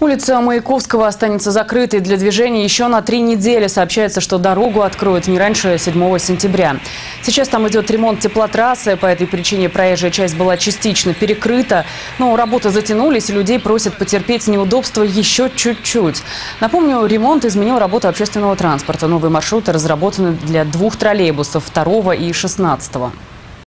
Улица Маяковского останется закрытой для движения еще на три недели. Сообщается, что дорогу откроют не раньше 7 сентября. Сейчас там идет ремонт теплотрассы. По этой причине проезжая часть была частично перекрыта. Но работы затянулись, и людей просят потерпеть неудобства еще чуть-чуть. Напомню, ремонт изменил работу общественного транспорта. Новые маршруты разработаны для двух троллейбусов, второго и шестнадцатого.